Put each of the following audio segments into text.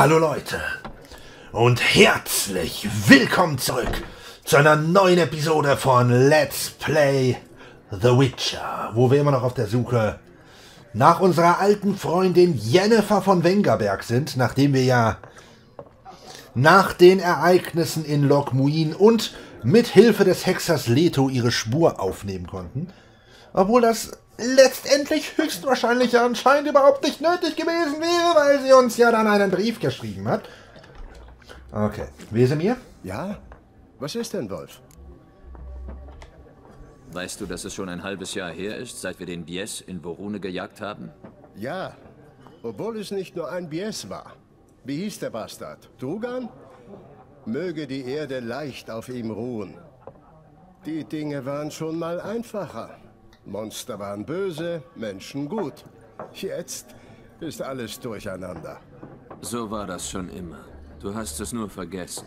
Hallo Leute und herzlich willkommen zurück zu einer neuen Episode von Let's Play The Witcher, wo wir immer noch auf der Suche nach unserer alten Freundin Jennifer von Wengerberg sind, nachdem wir ja nach den Ereignissen in Lokmuin und mit Hilfe des Hexers Leto ihre Spur aufnehmen konnten. Obwohl das letztendlich höchstwahrscheinlich anscheinend überhaupt nicht nötig gewesen wäre, weil sie uns ja dann einen Brief geschrieben hat. Okay, Wesemir? Ja? Was ist denn, Wolf? Weißt du, dass es schon ein halbes Jahr her ist, seit wir den Bies in Vorune gejagt haben? Ja, obwohl es nicht nur ein Bies war. Wie hieß der Bastard? Trugan? Möge die Erde leicht auf ihm ruhen. Die Dinge waren schon mal einfacher. Monster waren böse, Menschen gut. Jetzt ist alles durcheinander. So war das schon immer. Du hast es nur vergessen.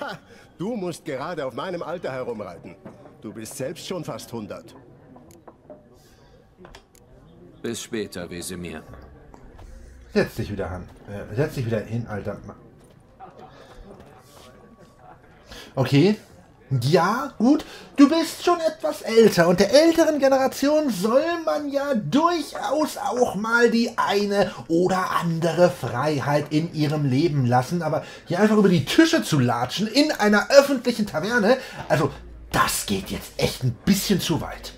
Ha, du musst gerade auf meinem Alter herumreiten. Du bist selbst schon fast 100. Bis später, Wesemir. Setz dich wieder an. Äh, setz dich wieder hin, Alter. Okay. Ja, gut. Du bist schon etwas älter und der älteren Generation soll man ja durchaus auch mal die eine oder andere Freiheit in ihrem Leben lassen. Aber hier einfach über die Tische zu latschen in einer öffentlichen Taverne, also das geht jetzt echt ein bisschen zu weit.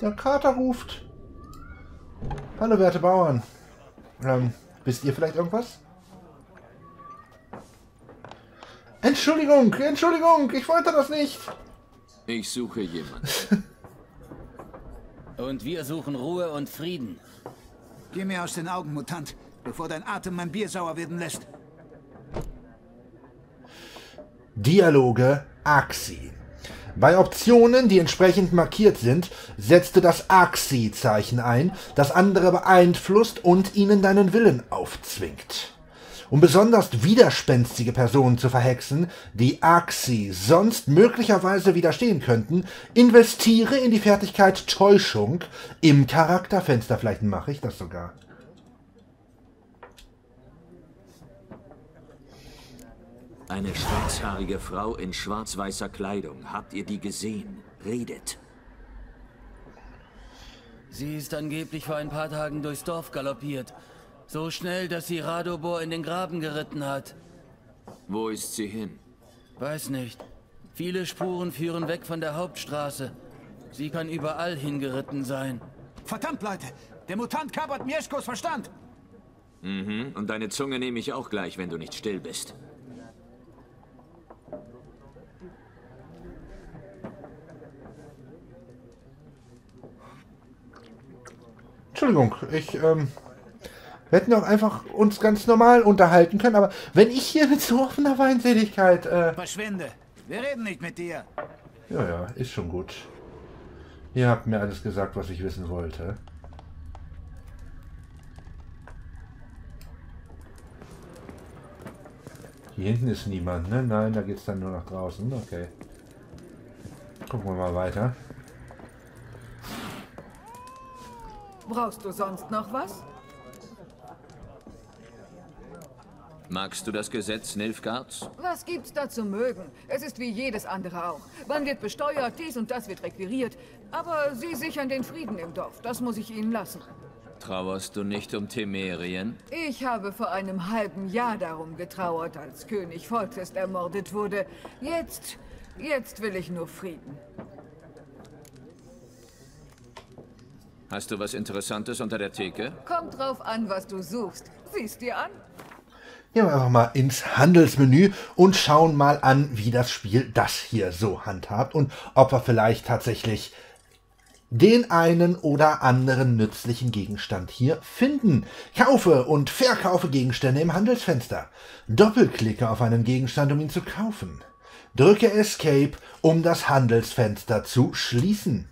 Der Kater ruft. Hallo, werte Bauern. Ähm, wisst ihr vielleicht irgendwas? Entschuldigung, Entschuldigung, ich wollte das nicht. Ich suche jemanden. und wir suchen Ruhe und Frieden. Geh mir aus den Augen, Mutant, bevor dein Atem mein Bier sauer werden lässt. Dialoge Axi. Bei Optionen, die entsprechend markiert sind, setzt du das Axi-Zeichen ein, das andere beeinflusst und ihnen deinen Willen aufzwingt. Um besonders widerspenstige Personen zu verhexen, die Axi sonst möglicherweise widerstehen könnten, investiere in die Fertigkeit Täuschung im Charakterfenster. Vielleicht mache ich das sogar. Eine schwarzhaarige Frau in schwarz-weißer Kleidung. Habt ihr die gesehen? Redet. Sie ist angeblich vor ein paar Tagen durchs Dorf galoppiert. So schnell, dass sie Radobor in den Graben geritten hat. Wo ist sie hin? Weiß nicht. Viele Spuren führen weg von der Hauptstraße. Sie kann überall hingeritten sein. Verdammt, Leute! Der Mutant kapert Mieszkos Verstand! Mhm, und deine Zunge nehme ich auch gleich, wenn du nicht still bist. Entschuldigung, ich, ähm, wir hätten auch einfach uns ganz normal unterhalten können, aber wenn ich hier mit so offener Weinseligkeit, äh... Verschwinde! Wir reden nicht mit dir! Ja, ja, ist schon gut. Ihr habt mir alles gesagt, was ich wissen wollte. Hier hinten ist niemand, ne? Nein, da geht's dann nur nach draußen. Okay. Gucken wir mal weiter. Brauchst du sonst noch was? Magst du das Gesetz Nilfgaards? Was gibt's da zu mögen? Es ist wie jedes andere auch. Man wird besteuert, dies und das wird requiriert. Aber sie sichern den Frieden im Dorf. Das muss ich ihnen lassen. Trauerst du nicht um Temerien? Ich habe vor einem halben Jahr darum getrauert, als König Volkest ermordet wurde. Jetzt, jetzt will ich nur Frieden. Hast du was Interessantes unter der Theke? Kommt drauf an, was du suchst. Siehst dir an? Gehen wir einfach mal ins Handelsmenü und schauen mal an, wie das Spiel das hier so handhabt und ob wir vielleicht tatsächlich den einen oder anderen nützlichen Gegenstand hier finden. Kaufe und verkaufe Gegenstände im Handelsfenster. Doppelklicke auf einen Gegenstand, um ihn zu kaufen. Drücke Escape, um das Handelsfenster zu schließen.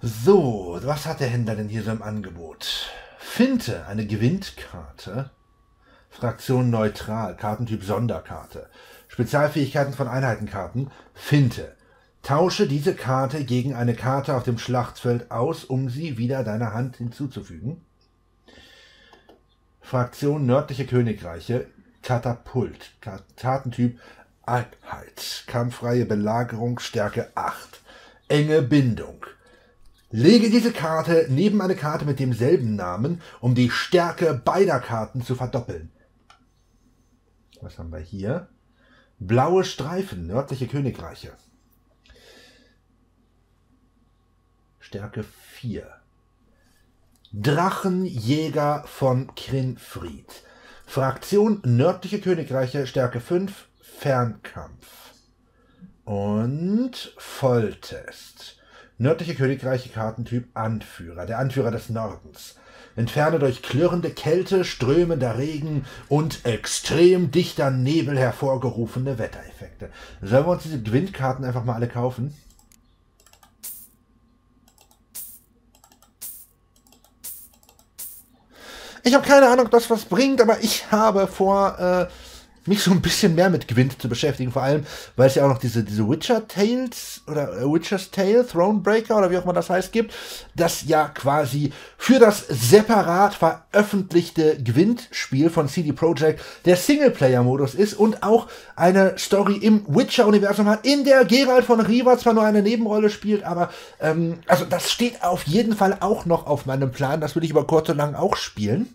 So, was hat der Händler denn hier so im Angebot? Finte, eine Gewinnkarte. Fraktion neutral, Kartentyp Sonderkarte. Spezialfähigkeiten von Einheitenkarten. Finte. Tausche diese Karte gegen eine Karte auf dem Schlachtfeld aus, um sie wieder deiner Hand hinzuzufügen. Fraktion Nördliche Königreiche, Katapult, Kartentyp Einheit, kampffreie Belagerung, Stärke 8, enge Bindung. Lege diese Karte neben eine Karte mit demselben Namen, um die Stärke beider Karten zu verdoppeln. Was haben wir hier? Blaue Streifen, nördliche Königreiche. Stärke 4. Drachenjäger von Krinfried. Fraktion Nördliche Königreiche, Stärke 5, Fernkampf. Und Volltest. Nördliche Königreiche Kartentyp Anführer, der Anführer des Nordens. Entferne durch klirrende Kälte, strömender Regen und extrem dichter Nebel hervorgerufene Wettereffekte. Sollen wir uns diese Gwindkarten einfach mal alle kaufen? Ich habe keine Ahnung, ob das was bringt, aber ich habe vor, äh, mich so ein bisschen mehr mit Gwent zu beschäftigen, vor allem, weil es ja auch noch diese, diese Witcher Tales oder äh, Witcher's Tale, Thronebreaker oder wie auch immer das heißt gibt, das ja quasi für das separat veröffentlichte Gwent-Spiel von CD Projekt der Singleplayer-Modus ist und auch eine Story im Witcher-Universum hat, in der Geralt von Riva zwar nur eine Nebenrolle spielt, aber ähm, also das steht auf jeden Fall auch noch auf meinem Plan, das will ich über kurz und lang auch spielen.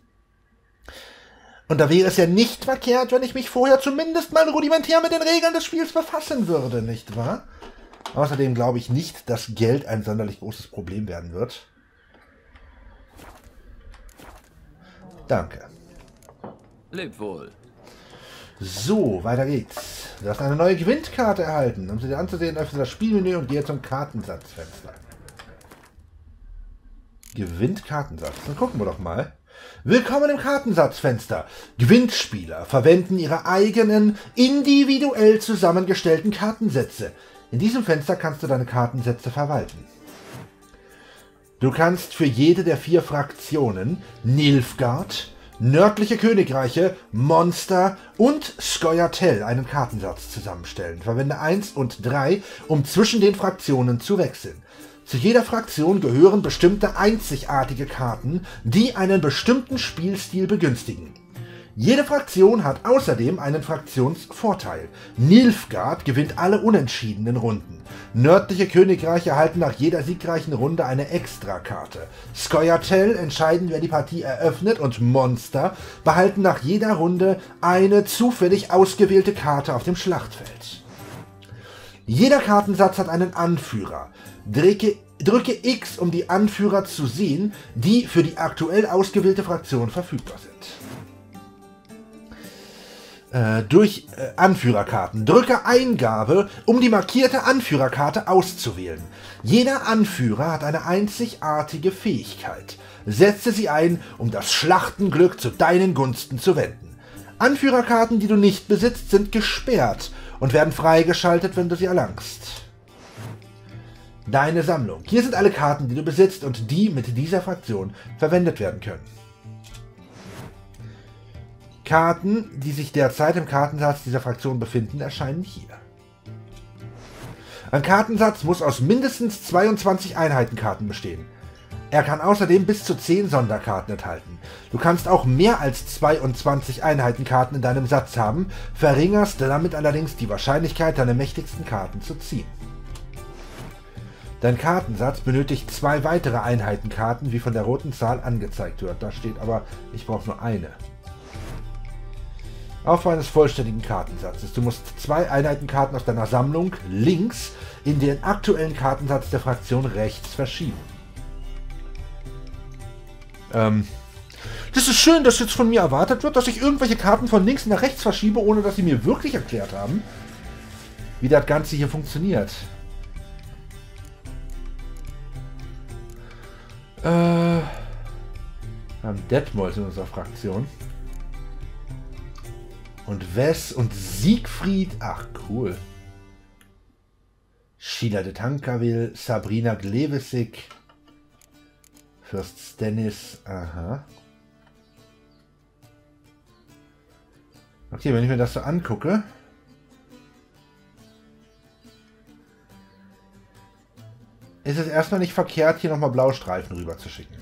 Und da wäre es ja nicht verkehrt, wenn ich mich vorher zumindest mal rudimentär mit den Regeln des Spiels befassen würde, nicht wahr? Außerdem glaube ich nicht, dass Geld ein sonderlich großes Problem werden wird. Danke. Lebt wohl. So, weiter geht's. Du hast eine neue Gewinnkarte erhalten. Um sie dir anzusehen, öffne das Spielmenü und gehe zum Kartensatzfenster. Gewinnt Kartensatz. Dann gucken wir doch mal. Willkommen im Kartensatzfenster. Gewinnspieler verwenden ihre eigenen, individuell zusammengestellten Kartensätze. In diesem Fenster kannst du deine Kartensätze verwalten. Du kannst für jede der vier Fraktionen Nilfgaard, nördliche Königreiche, Monster und Skoyatel einen Kartensatz zusammenstellen. Verwende 1 und 3, um zwischen den Fraktionen zu wechseln. Zu jeder Fraktion gehören bestimmte einzigartige Karten, die einen bestimmten Spielstil begünstigen. Jede Fraktion hat außerdem einen Fraktionsvorteil. Nilfgaard gewinnt alle unentschiedenen Runden. Nördliche Königreiche erhalten nach jeder siegreichen Runde eine Extrakarte. Skoyatel entscheiden, wer die Partie eröffnet und Monster behalten nach jeder Runde eine zufällig ausgewählte Karte auf dem Schlachtfeld. Jeder Kartensatz hat einen Anführer. Drücke, drücke X, um die Anführer zu sehen, die für die aktuell ausgewählte Fraktion verfügbar sind. Äh, durch äh, Anführerkarten. Drücke Eingabe, um die markierte Anführerkarte auszuwählen. Jeder Anführer hat eine einzigartige Fähigkeit. Setze sie ein, um das Schlachtenglück zu deinen Gunsten zu wenden. Anführerkarten, die du nicht besitzt, sind gesperrt und werden freigeschaltet, wenn du sie erlangst. Deine Sammlung. Hier sind alle Karten, die du besitzt und die mit dieser Fraktion verwendet werden können. Karten, die sich derzeit im Kartensatz dieser Fraktion befinden, erscheinen hier. Ein Kartensatz muss aus mindestens 22 Einheitenkarten bestehen. Er kann außerdem bis zu 10 Sonderkarten enthalten. Du kannst auch mehr als 22 Einheitenkarten in deinem Satz haben, verringerst damit allerdings die Wahrscheinlichkeit, deine mächtigsten Karten zu ziehen. Dein Kartensatz benötigt zwei weitere Einheitenkarten, wie von der roten Zahl angezeigt wird. Da steht aber, ich brauche nur eine. Aufbau eines vollständigen Kartensatzes. Du musst zwei Einheitenkarten aus deiner Sammlung links in den aktuellen Kartensatz der Fraktion rechts verschieben. Ähm, das ist schön, dass jetzt von mir erwartet wird, dass ich irgendwelche Karten von links nach rechts verschiebe, ohne dass sie mir wirklich erklärt haben, wie das Ganze hier funktioniert. Äh, wir haben Detmold in unserer Fraktion. Und Wes und Siegfried. Ach, cool. Sheila de Tankaville, Sabrina Glevesig, Fürst Stennis. Aha. Okay, wenn ich mir das so angucke. ist es erstmal nicht verkehrt, hier nochmal Blaustreifen rüber zu schicken.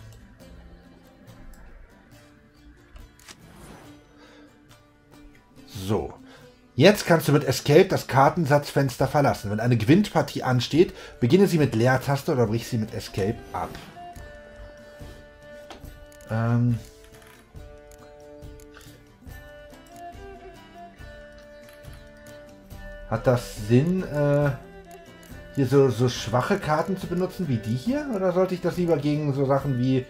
So. Jetzt kannst du mit Escape das Kartensatzfenster verlassen. Wenn eine Gewinnpartie ansteht, beginne sie mit Leertaste oder brich sie mit Escape ab. Ähm Hat das Sinn, äh, hier so, so schwache Karten zu benutzen wie die hier? Oder sollte ich das lieber gegen so Sachen wie,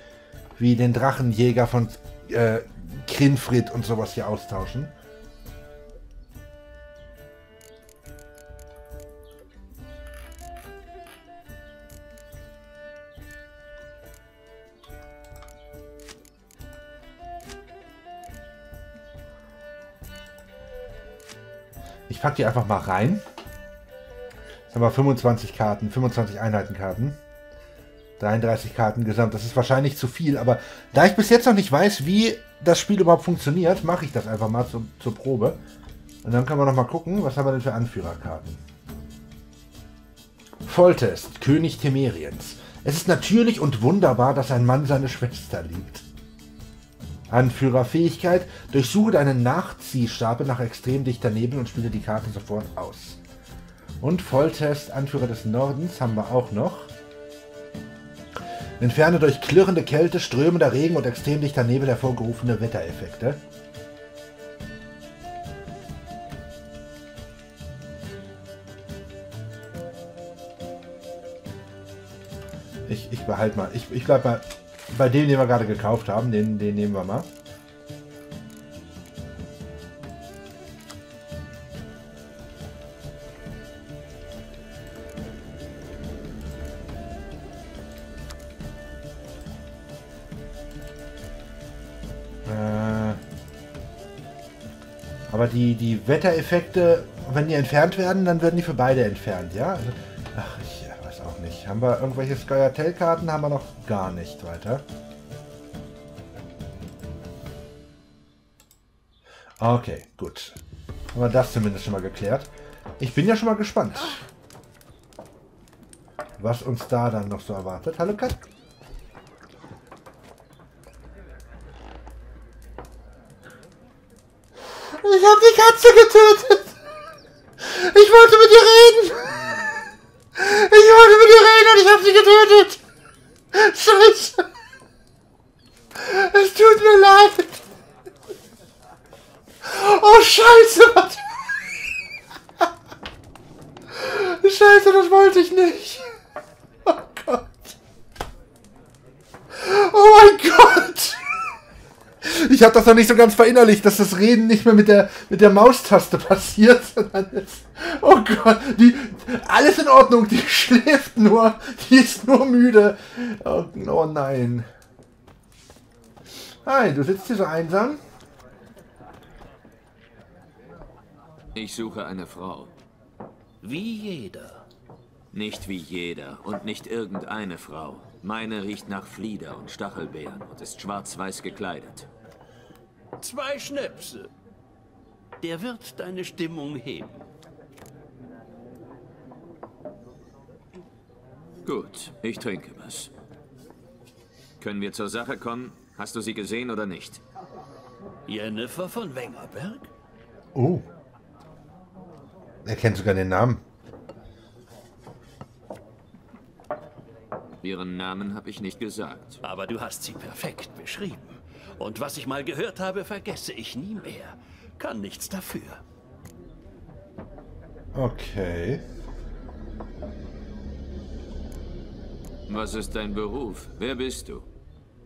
wie den Drachenjäger von äh, Krinfrid und sowas hier austauschen? Ich packe die einfach mal rein. Jetzt haben wir 25 Karten, 25 Einheitenkarten. 33 Karten gesamt. Das ist wahrscheinlich zu viel, aber da ich bis jetzt noch nicht weiß, wie das Spiel überhaupt funktioniert, mache ich das einfach mal zu, zur Probe. Und dann können wir noch mal gucken, was haben wir denn für Anführerkarten. Volltest, König Temeriens. Es ist natürlich und wunderbar, dass ein Mann seine Schwester liebt. Anführerfähigkeit. Durchsuche deinen Nachziehstapel nach extrem dichter Nebel und spiele die Karte sofort aus. Und Volltest, Anführer des Nordens, haben wir auch noch. Entferne durch klirrende Kälte, strömender Regen und extrem dichter Nebel hervorgerufene Wettereffekte. Ich, ich behalte mal. Ich, ich bleib mal bei dem, den wir gerade gekauft haben. Den, den nehmen wir mal. Äh, aber die, die Wettereffekte, wenn die entfernt werden, dann werden die für beide entfernt, ja? Also, ach, ich. Haben wir irgendwelche Skyatell-Karten? Haben wir noch gar nicht weiter. Okay, gut. Haben wir das zumindest schon mal geklärt. Ich bin ja schon mal gespannt, was uns da dann noch so erwartet. Hallo Kat. Ich habe die Katze getötet. Ich wollte mit ihr reden. Ich wollte mit ihr reden ich habe sie getötet. Scheiße. Es tut mir leid. Oh, scheiße. Scheiße, das wollte ich nicht. Oh Gott. Oh mein Gott. Ich habe das noch nicht so ganz verinnerlicht, dass das Reden nicht mehr mit der, mit der Maustaste passiert, sondern jetzt, oh Gott, die, alles in Ordnung, die schläft nur, die ist nur müde. Oh, oh nein. Hi, du sitzt hier so einsam? Ich suche eine Frau. Wie jeder. Nicht wie jeder und nicht irgendeine Frau. Meine riecht nach Flieder und Stachelbeeren und ist schwarz-weiß gekleidet. Zwei Schnäpse. Der wird deine Stimmung heben. Gut, ich trinke was. Können wir zur Sache kommen? Hast du sie gesehen oder nicht? Jennifer von Wengerberg? Oh. Er kennt sogar den Namen. Ihren Namen habe ich nicht gesagt. Aber du hast sie perfekt beschrieben. Und was ich mal gehört habe, vergesse ich nie mehr. Kann nichts dafür. Okay. Was ist dein Beruf? Wer bist du?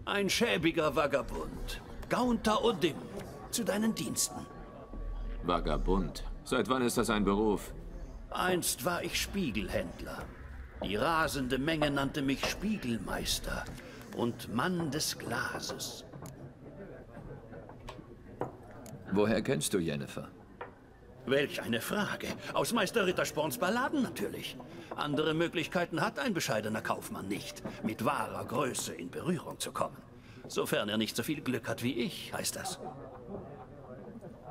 Ein schäbiger Vagabund. Gaunter Odim. Zu deinen Diensten. Vagabund. Seit wann ist das ein Beruf? Einst war ich Spiegelhändler. Die rasende Menge nannte mich Spiegelmeister und Mann des Glases. Woher kennst du Jennifer? Welch eine Frage. Aus Meister Rittersporns Balladen natürlich. Andere Möglichkeiten hat ein bescheidener Kaufmann nicht, mit wahrer Größe in Berührung zu kommen. Sofern er nicht so viel Glück hat wie ich, heißt das.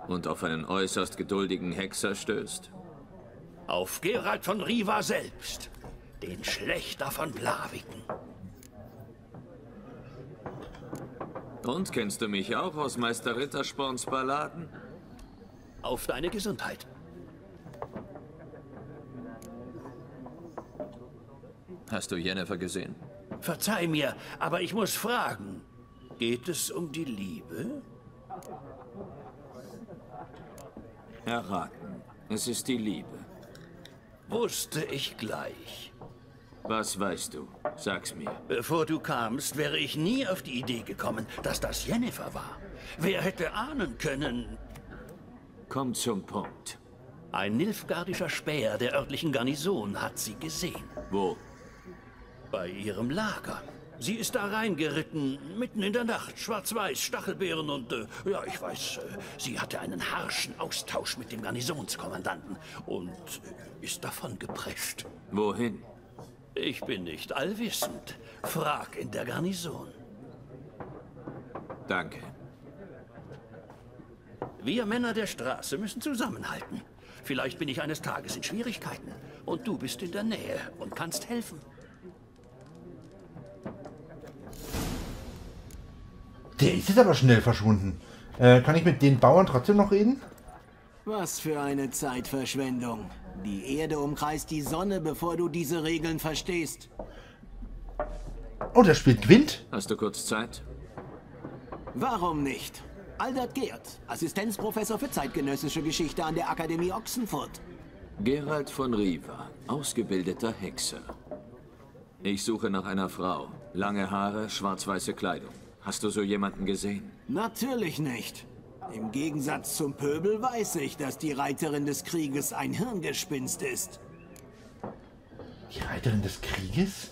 Und auf einen äußerst geduldigen Hexer stößt? Auf Gerald von Riva selbst. den Schlechter von Blaviken. Und kennst du mich auch aus Meister Rittersporns Balladen? Auf deine Gesundheit. Hast du Jennifer gesehen? Verzeih mir, aber ich muss fragen. Geht es um die Liebe? Erraten. Es ist die Liebe. Wusste ich gleich. Was weißt du? Sag's mir. Bevor du kamst, wäre ich nie auf die Idee gekommen, dass das Jennifer war. Wer hätte ahnen können? Komm zum Punkt. Ein nilfgardischer Späher der örtlichen Garnison hat sie gesehen. Wo? Bei ihrem Lager. Sie ist da reingeritten, mitten in der Nacht, schwarz-weiß, Stachelbeeren und, äh, ja, ich weiß, äh, sie hatte einen harschen Austausch mit dem Garnisonskommandanten und äh, ist davon geprescht. Wohin? Ich bin nicht allwissend. Frag in der Garnison. Danke. Wir Männer der Straße müssen zusammenhalten. Vielleicht bin ich eines Tages in Schwierigkeiten und du bist in der Nähe und kannst helfen. Der ist jetzt aber schnell verschwunden. Äh, kann ich mit den Bauern trotzdem noch reden? Was für eine Zeitverschwendung. Die Erde umkreist die Sonne, bevor du diese Regeln verstehst. Oh, der spielt Gwent? Hast du kurz Zeit? Warum nicht? Aldert Geert, Assistenzprofessor für zeitgenössische Geschichte an der Akademie Ochsenfurt. Gerald von Riva, ausgebildeter Hexer. Ich suche nach einer Frau. Lange Haare, schwarz-weiße Kleidung. Hast du so jemanden gesehen? Natürlich nicht. Im Gegensatz zum Pöbel weiß ich, dass die Reiterin des Krieges ein Hirngespinst ist. Die Reiterin des Krieges?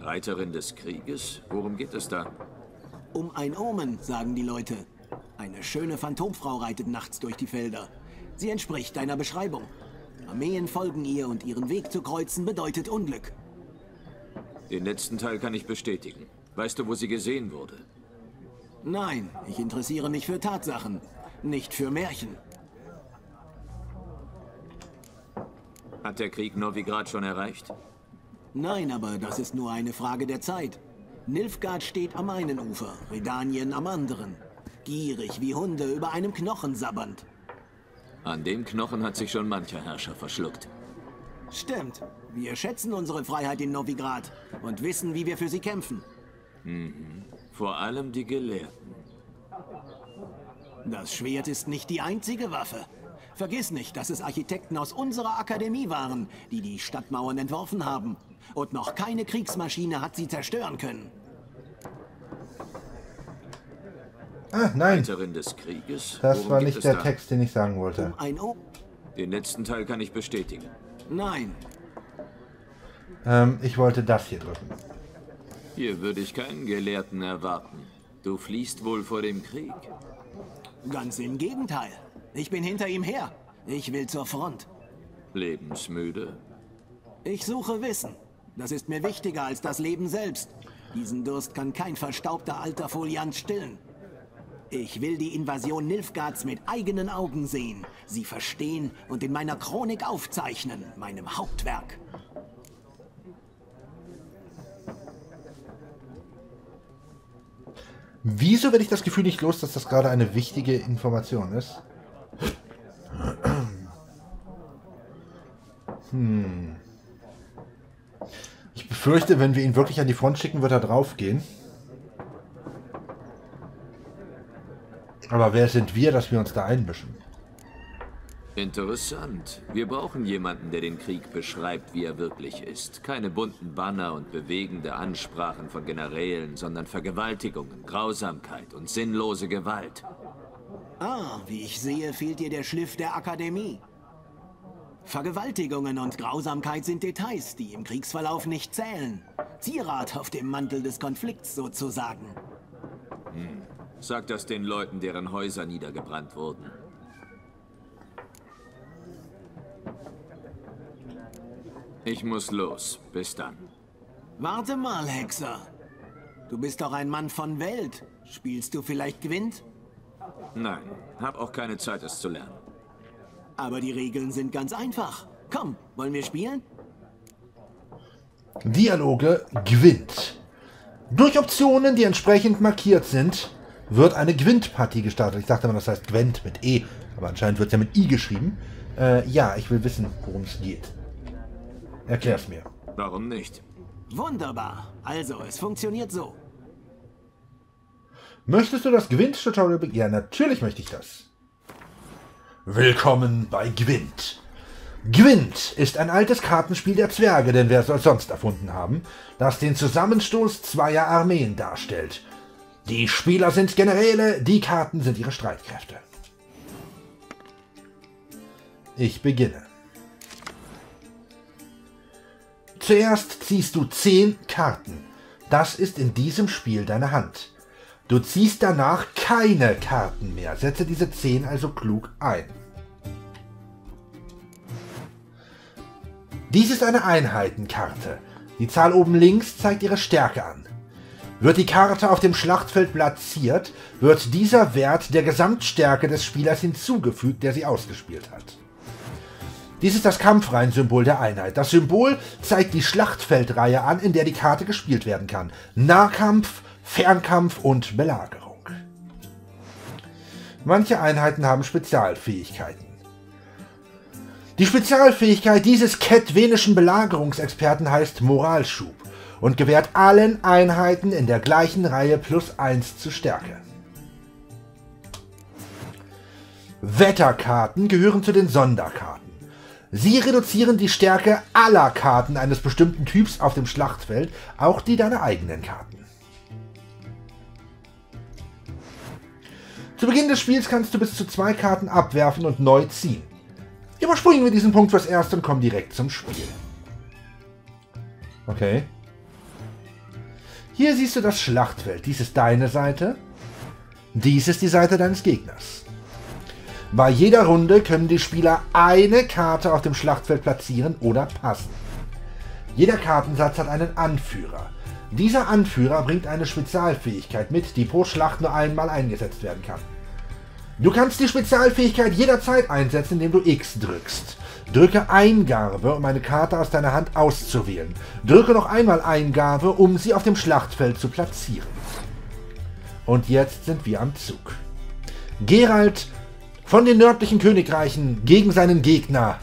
Reiterin des Krieges? Worum geht es da? Um ein Omen, sagen die Leute. Eine schöne Phantomfrau reitet nachts durch die Felder. Sie entspricht deiner Beschreibung. Armeen folgen ihr und ihren Weg zu kreuzen bedeutet Unglück. Den letzten Teil kann ich bestätigen. Weißt du, wo sie gesehen wurde? Nein, ich interessiere mich für Tatsachen, nicht für Märchen. Hat der Krieg Novigrad schon erreicht? Nein, aber das ist nur eine Frage der Zeit. Nilfgaard steht am einen Ufer, Redanien am anderen. Gierig wie Hunde über einem Knochen sabbernd. An dem Knochen hat sich schon mancher Herrscher verschluckt. Stimmt. Wir schätzen unsere Freiheit in Novigrad und wissen, wie wir für sie kämpfen. Vor allem die Gelehrten. Das Schwert ist nicht die einzige Waffe. Vergiss nicht, dass es Architekten aus unserer Akademie waren, die die Stadtmauern entworfen haben. Und noch keine Kriegsmaschine hat sie zerstören können. Ah, nein. Krieges? Das Worum war nicht es der da? Text, den ich sagen wollte. Um ein O... Den letzten Teil kann ich bestätigen. Nein. Ähm, ich wollte das hier drücken. Hier würde ich keinen Gelehrten erwarten. Du fliehst wohl vor dem Krieg. Ganz im Gegenteil. Ich bin hinter ihm her. Ich will zur Front. Lebensmüde? Ich suche Wissen. Das ist mir wichtiger als das Leben selbst. Diesen Durst kann kein verstaubter alter Foliant stillen. Ich will die Invasion Nilfgaards mit eigenen Augen sehen, sie verstehen und in meiner Chronik aufzeichnen, meinem Hauptwerk. Wieso werde ich das Gefühl nicht los, dass das gerade eine wichtige Information ist? Hm. Ich befürchte, wenn wir ihn wirklich an die Front schicken, wird er draufgehen. Aber wer sind wir, dass wir uns da einmischen? Interessant. Wir brauchen jemanden, der den Krieg beschreibt, wie er wirklich ist. Keine bunten Banner und bewegende Ansprachen von Generälen, sondern Vergewaltigungen, Grausamkeit und sinnlose Gewalt. Ah, wie ich sehe, fehlt dir der Schliff der Akademie. Vergewaltigungen und Grausamkeit sind Details, die im Kriegsverlauf nicht zählen. Zierat auf dem Mantel des Konflikts sozusagen. Sag das den Leuten, deren Häuser niedergebrannt wurden. Ich muss los. Bis dann. Warte mal, Hexer. Du bist doch ein Mann von Welt. Spielst du vielleicht Gwent? Nein, hab auch keine Zeit, es zu lernen. Aber die Regeln sind ganz einfach. Komm, wollen wir spielen? Dialoge gewinnt. Durch Optionen, die entsprechend markiert sind, wird eine Gwent-Partie gestartet. Ich dachte immer, das heißt Gwent mit E, aber anscheinend wird es ja mit I geschrieben. Äh, ja, ich will wissen, worum es geht. Erklär's mir. Warum nicht? Wunderbar. Also, es funktioniert so. Möchtest du das Gwent-Tutorial beginnen? Ja, natürlich möchte ich das. Willkommen bei Gwent. Gwent ist ein altes Kartenspiel der Zwerge, denn wer soll es sonst erfunden haben, das den Zusammenstoß zweier Armeen darstellt. Die Spieler sind Generäle, die Karten sind ihre Streitkräfte. Ich beginne. Zuerst ziehst du 10 Karten. Das ist in diesem Spiel deine Hand. Du ziehst danach keine Karten mehr. Setze diese 10 also klug ein. Dies ist eine Einheitenkarte. Die Zahl oben links zeigt ihre Stärke an. Wird die Karte auf dem Schlachtfeld platziert, wird dieser Wert der Gesamtstärke des Spielers hinzugefügt, der sie ausgespielt hat. Dies ist das Kampfreihensymbol der Einheit. Das Symbol zeigt die Schlachtfeldreihe an, in der die Karte gespielt werden kann. Nahkampf, Fernkampf und Belagerung. Manche Einheiten haben Spezialfähigkeiten. Die Spezialfähigkeit dieses ketvenischen Belagerungsexperten heißt Moralschub und gewährt allen Einheiten in der gleichen Reihe plus 1 zu Stärke. Wetterkarten gehören zu den Sonderkarten. Sie reduzieren die Stärke aller Karten eines bestimmten Typs auf dem Schlachtfeld, auch die deiner eigenen Karten. Zu Beginn des Spiels kannst du bis zu zwei Karten abwerfen und neu ziehen. Überspringen wir diesen Punkt fürs Erste und kommen direkt zum Spiel. Okay. Hier siehst du das Schlachtfeld. Dies ist deine Seite. Dies ist die Seite deines Gegners. Bei jeder Runde können die Spieler eine Karte auf dem Schlachtfeld platzieren oder passen. Jeder Kartensatz hat einen Anführer. Dieser Anführer bringt eine Spezialfähigkeit mit, die pro Schlacht nur einmal eingesetzt werden kann. Du kannst die Spezialfähigkeit jederzeit einsetzen, indem du X drückst. Drücke Eingabe, um eine Karte aus deiner Hand auszuwählen. Drücke noch einmal Eingabe, um sie auf dem Schlachtfeld zu platzieren. Und jetzt sind wir am Zug. Gerald von den nördlichen Königreichen gegen seinen Gegner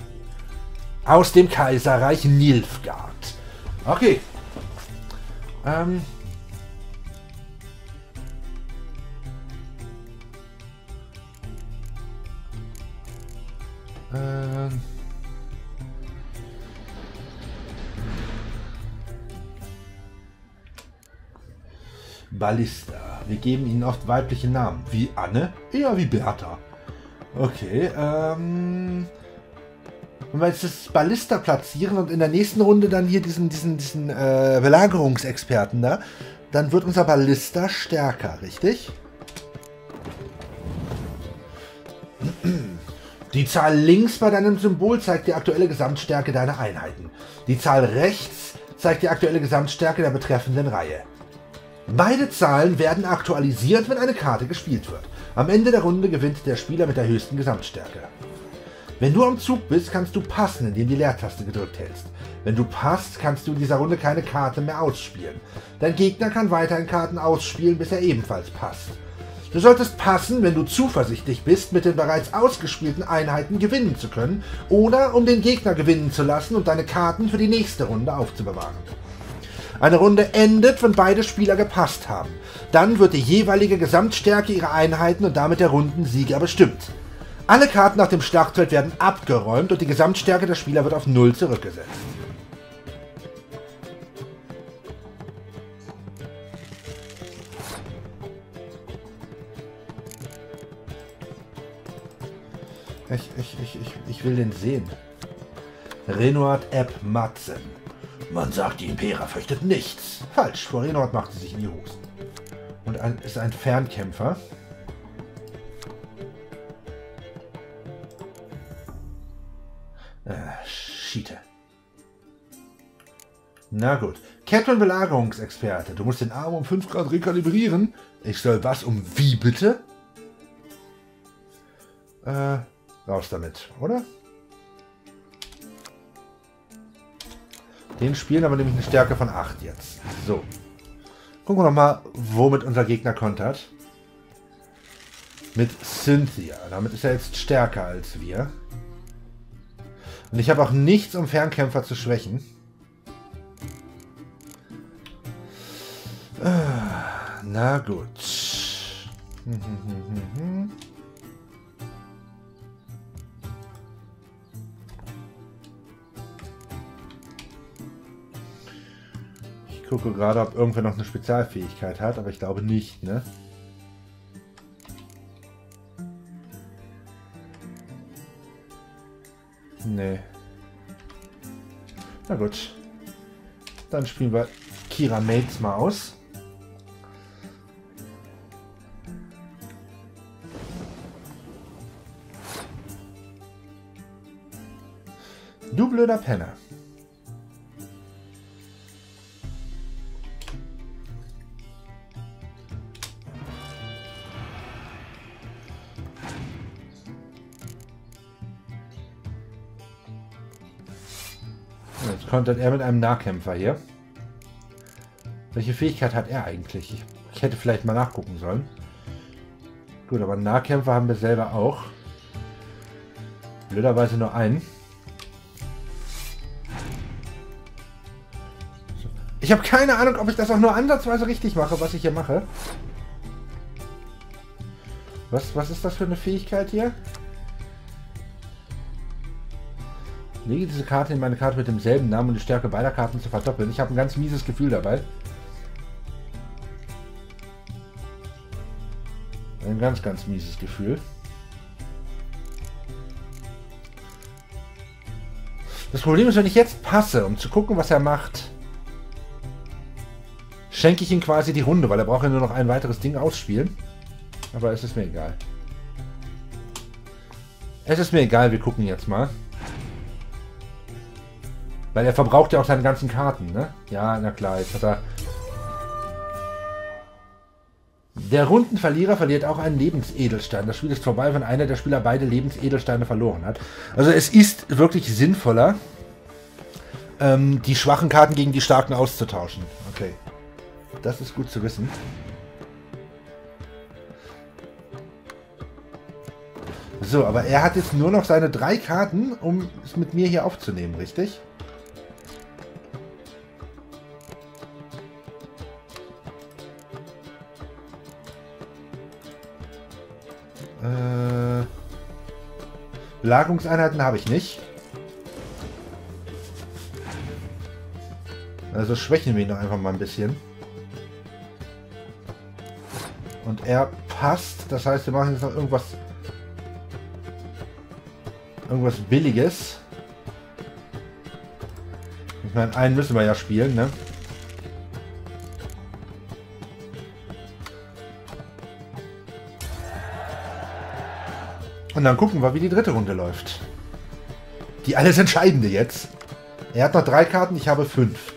aus dem Kaiserreich Nilfgaard. Okay. Ähm, Ähm. Ballista. Wir geben ihnen oft weibliche Namen. Wie Anne? Eher wie Bertha. Okay, ähm. Wenn wir jetzt das Ballista platzieren und in der nächsten Runde dann hier diesen, diesen, diesen äh, Belagerungsexperten da, dann wird unser Ballista stärker, richtig? Die Zahl links bei deinem Symbol zeigt die aktuelle Gesamtstärke deiner Einheiten. Die Zahl rechts zeigt die aktuelle Gesamtstärke der betreffenden Reihe. Beide Zahlen werden aktualisiert, wenn eine Karte gespielt wird. Am Ende der Runde gewinnt der Spieler mit der höchsten Gesamtstärke. Wenn du am Zug bist, kannst du passen, indem du die Leertaste gedrückt hältst. Wenn du passt, kannst du in dieser Runde keine Karte mehr ausspielen. Dein Gegner kann weiterhin Karten ausspielen, bis er ebenfalls passt. Du solltest passen, wenn du zuversichtlich bist, mit den bereits ausgespielten Einheiten gewinnen zu können oder um den Gegner gewinnen zu lassen und deine Karten für die nächste Runde aufzubewahren. Eine Runde endet, wenn beide Spieler gepasst haben. Dann wird die jeweilige Gesamtstärke ihrer Einheiten und damit der Rundensieger bestimmt. Alle Karten nach dem Schlachtfeld werden abgeräumt und die Gesamtstärke der Spieler wird auf Null zurückgesetzt. Ich, ich, ich, ich, ich will den sehen. Renoir Epp Matzen. Man sagt, die Impera fürchtet nichts. Falsch, macht sie sich in die Hosen. Und ein, ist ein Fernkämpfer. Äh, Schiete. Na gut. Catherine Belagerungsexperte. Du musst den Arm um 5 Grad rekalibrieren. Ich soll was um wie bitte? Äh, Raus damit, oder? Den spielen aber nämlich eine Stärke von 8 jetzt. So. Gucken wir nochmal, womit unser Gegner kontert. Mit Cynthia. Damit ist er jetzt stärker als wir. Und ich habe auch nichts, um Fernkämpfer zu schwächen. Ah, na gut. Ich gucke gerade, ob irgendwer noch eine Spezialfähigkeit hat, aber ich glaube nicht, ne? Nee. Na gut. Dann spielen wir Kira Mates mal aus. Du blöder Penner. Kontert er mit einem Nahkämpfer hier. Welche Fähigkeit hat er eigentlich? Ich, hätte vielleicht mal nachgucken sollen. Gut, aber Nahkämpfer haben wir selber auch. Blöderweise nur einen. Ich habe keine Ahnung, ob ich das auch nur ansatzweise richtig mache, was ich hier mache. Was, was ist das für eine Fähigkeit hier? Lege diese Karte in meine Karte mit demselben Namen, um die Stärke beider Karten zu verdoppeln. Ich habe ein ganz mieses Gefühl dabei. Ein ganz, ganz mieses Gefühl. Das Problem ist, wenn ich jetzt passe, um zu gucken, was er macht, schenke ich ihm quasi die Runde, weil er braucht ja nur noch ein weiteres Ding ausspielen. Aber es ist mir egal. Es ist mir egal, wir gucken jetzt mal. Weil er verbraucht ja auch seine ganzen Karten, ne? Ja, na klar, jetzt hat er... Der Rundenverlierer verliert auch einen Lebensedelstein. Das Spiel ist vorbei, wenn einer der Spieler beide Lebensedelsteine verloren hat. Also es ist wirklich sinnvoller, ähm, die schwachen Karten gegen die starken auszutauschen. Okay. Das ist gut zu wissen. So, aber er hat jetzt nur noch seine drei Karten, um es mit mir hier aufzunehmen, richtig? Äh, Belagerungseinheiten habe ich nicht. Also schwächen wir ihn doch einfach mal ein bisschen. Und er passt. Das heißt, wir machen jetzt noch irgendwas... Irgendwas Billiges. Ich meine, einen müssen wir ja spielen, ne? Und dann gucken wir, wie die dritte Runde läuft. Die alles Entscheidende jetzt. Er hat noch drei Karten, ich habe fünf.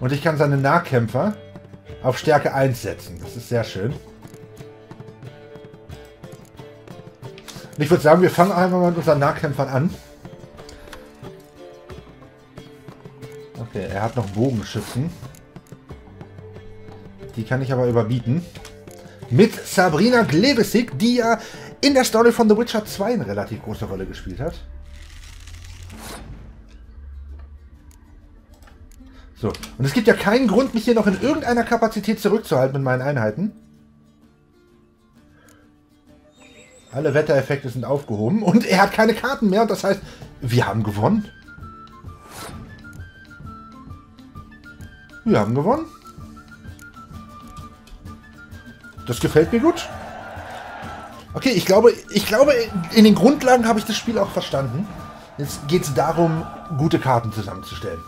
Und ich kann seine Nahkämpfer auf Stärke 1 setzen. Das ist sehr schön. Und ich würde sagen, wir fangen einfach mal mit unseren Nahkämpfern an. Okay, er hat noch Bogenschützen. Die kann ich aber überbieten. Mit Sabrina Glebesig, die ja in der Story von The Witcher 2 eine relativ große Rolle gespielt hat. So, und es gibt ja keinen Grund, mich hier noch in irgendeiner Kapazität zurückzuhalten mit meinen Einheiten. Alle Wettereffekte sind aufgehoben und er hat keine Karten mehr und das heißt, wir haben gewonnen. Wir haben gewonnen. Das gefällt mir gut. Okay, ich glaube, ich glaube, in den Grundlagen habe ich das Spiel auch verstanden. Jetzt geht es darum, gute Karten zusammenzustellen.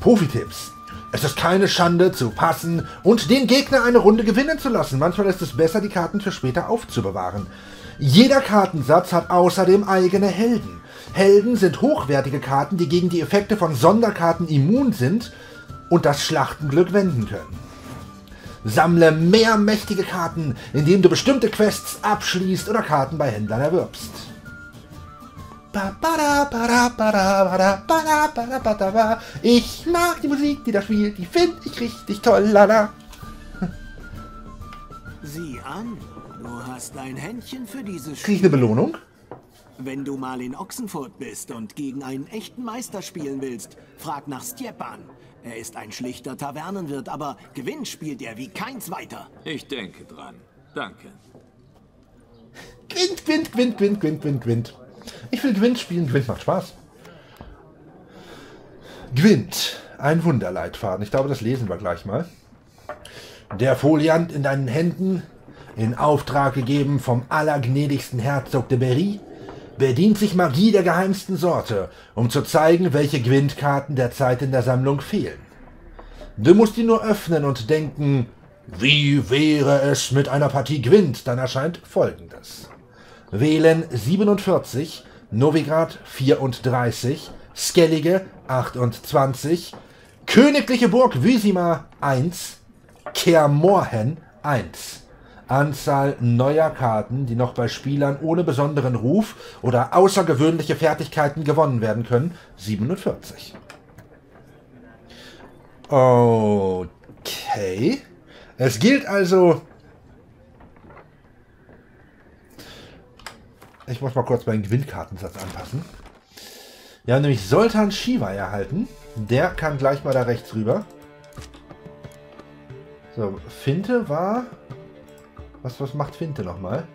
Profi-Tipps. Es ist keine Schande zu passen und den Gegner eine Runde gewinnen zu lassen. Manchmal ist es besser, die Karten für später aufzubewahren. Jeder Kartensatz hat außerdem eigene Helden. Helden sind hochwertige Karten, die gegen die Effekte von Sonderkarten immun sind und das Schlachtenglück wenden können. Sammle mehr mächtige Karten, indem du bestimmte Quests abschließt oder Karten bei Händlern erwirbst. Ich mag die Musik, die da spielt, die finde ich richtig toll. Lala. Sieh an, du hast ein Händchen für dieses Krieg ich eine Belohnung? Wenn du mal in Ochsenfurt bist und gegen einen echten Meister spielen willst, frag nach Stjepan. Er ist ein schlichter Tavernenwirt, aber Gewinn spielt er wie kein zweiter. Ich denke dran. Danke. Gwint, Gwint, Gwint, Gwint, Gwint, Gwint, Gwint. Ich will Gwint spielen. Gwint macht Spaß. Gwint. Ein Wunderleitfaden. Ich glaube, das lesen wir gleich mal. Der Foliant in deinen Händen, in Auftrag gegeben vom allergnädigsten Herzog de Berry, bedient sich Magie der geheimsten Sorte, um zu zeigen, welche Gwint-Karten derzeit in der Sammlung fehlen. Du musst ihn nur öffnen und denken, wie wäre es mit einer Partie Gwint? Dann erscheint folgendes. Wählen 47, Novigrad 34, Skellige 28, Königliche Burg Wysima 1, Kermorhen 1. Anzahl neuer Karten, die noch bei Spielern ohne besonderen Ruf oder außergewöhnliche Fertigkeiten gewonnen werden können, 47. Okay. Es gilt also... Ich muss mal kurz meinen Gewinnkartensatz anpassen. Wir haben nämlich Soltan Shiva erhalten. Der kann gleich mal da rechts rüber. So, Finte war... Was, was macht Finte nochmal?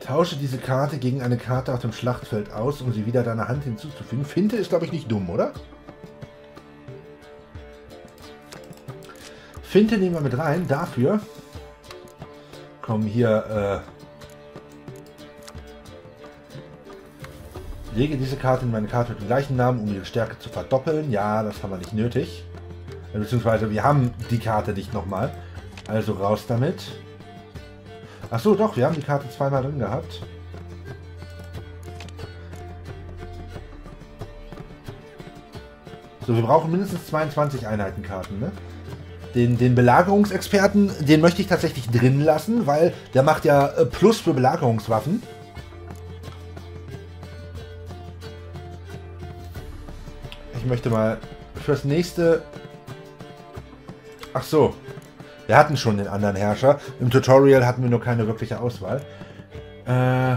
Tausche diese Karte gegen eine Karte auf dem Schlachtfeld aus, um sie wieder deiner Hand hinzuzufügen. Finte ist, glaube ich, nicht dumm, oder? Finte nehmen wir mit rein. Dafür kommen hier... Äh, lege diese Karte in meine Karte mit dem gleichen Namen, um ihre Stärke zu verdoppeln. Ja, das haben wir nicht nötig. Beziehungsweise wir haben die Karte nicht nochmal. Also raus damit. Ach so, doch, wir haben die Karte zweimal drin gehabt. So, wir brauchen mindestens 22 Einheitenkarten, ne? Den, den Belagerungsexperten, den möchte ich tatsächlich drin lassen, weil der macht ja äh, Plus für Belagerungswaffen. Ich möchte mal fürs nächste... Ach so. Wir hatten schon den anderen Herrscher. Im Tutorial hatten wir nur keine wirkliche Auswahl. Äh...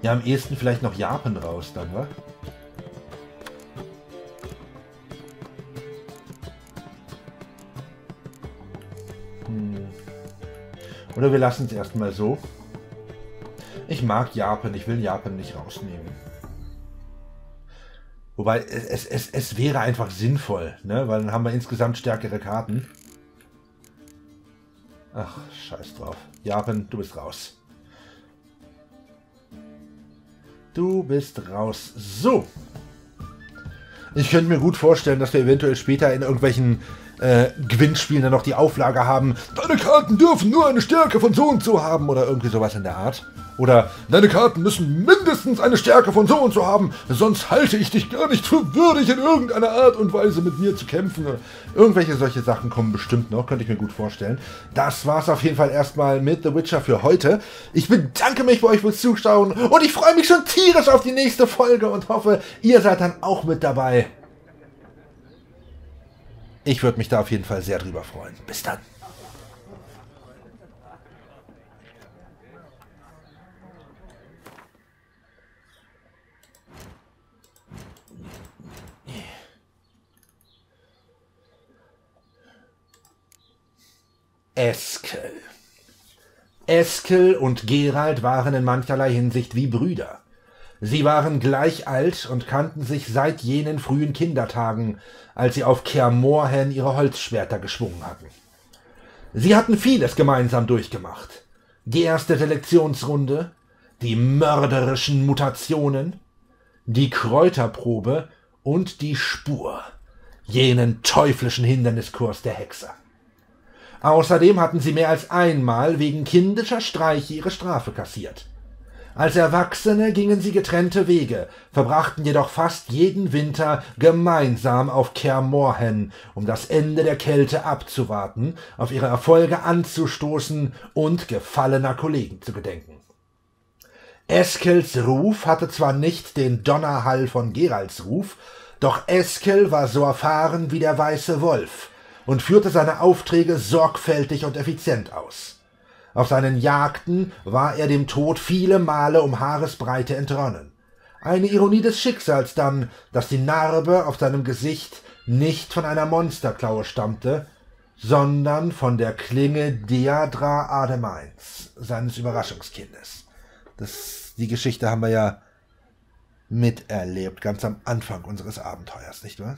Ja, am ehesten vielleicht noch Japan raus dann, wa? Hm. Oder wir lassen es erstmal so. Ich mag Japan, ich will Japan nicht rausnehmen. Wobei, es, es, es wäre einfach sinnvoll, ne? weil dann haben wir insgesamt stärkere Karten. Ach, scheiß drauf. Japan, du bist raus. Du bist raus. So. Ich könnte mir gut vorstellen, dass wir eventuell später in irgendwelchen äh, Gewinnspielen dann noch die Auflage haben, deine Karten dürfen nur eine Stärke von so und so haben oder irgendwie sowas in der Art. Oder deine Karten müssen mindestens eine Stärke von so und so haben, sonst halte ich dich gar nicht für würdig, in irgendeiner Art und Weise mit mir zu kämpfen. Irgendwelche solche Sachen kommen bestimmt noch, könnte ich mir gut vorstellen. Das war's auf jeden Fall erstmal mit The Witcher für heute. Ich bedanke mich bei euch fürs Zuschauen und ich freue mich schon tierisch auf die nächste Folge und hoffe, ihr seid dann auch mit dabei. Ich würde mich da auf jeden Fall sehr drüber freuen. Bis dann. Eskel. Eskel und Gerald waren in mancherlei Hinsicht wie Brüder. Sie waren gleich alt und kannten sich seit jenen frühen Kindertagen, als sie auf Kermorhen ihre Holzschwerter geschwungen hatten. Sie hatten vieles gemeinsam durchgemacht. Die erste Selektionsrunde, die mörderischen Mutationen, die Kräuterprobe und die Spur, jenen teuflischen Hinderniskurs der Hexer. Außerdem hatten sie mehr als einmal wegen kindischer Streiche ihre Strafe kassiert. Als Erwachsene gingen sie getrennte Wege, verbrachten jedoch fast jeden Winter gemeinsam auf Kaer Morhen, um das Ende der Kälte abzuwarten, auf ihre Erfolge anzustoßen und gefallener Kollegen zu gedenken. Eskels Ruf hatte zwar nicht den Donnerhall von Geralds Ruf, doch Eskel war so erfahren wie der weiße Wolf und führte seine Aufträge sorgfältig und effizient aus. Auf seinen Jagden war er dem Tod viele Male um Haaresbreite entronnen. Eine Ironie des Schicksals dann, dass die Narbe auf seinem Gesicht nicht von einer Monsterklaue stammte, sondern von der Klinge Deadra Ademains, seines Überraschungskindes. Das, die Geschichte haben wir ja miterlebt, ganz am Anfang unseres Abenteuers, nicht wahr?